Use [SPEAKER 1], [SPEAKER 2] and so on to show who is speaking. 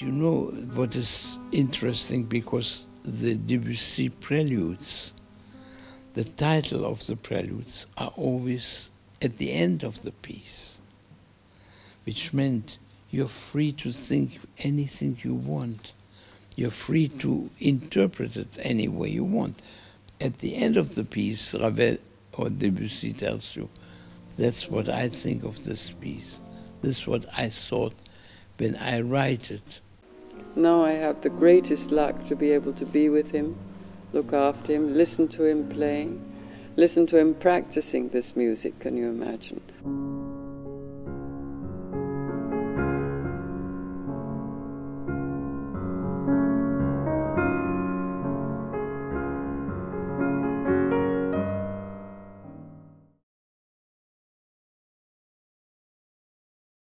[SPEAKER 1] You know what is interesting because the Debussy preludes, the title of the preludes are always at the end of the piece, which meant you're free to think anything you want. You're free to interpret it any way you want. At the end of the piece, Ravel or Debussy tells you, that's what I think of this piece. This is what I thought when I write it.
[SPEAKER 2] Now I have the greatest luck to be able to be with him, look after him, listen to him playing, listen to him practicing this music, can you imagine?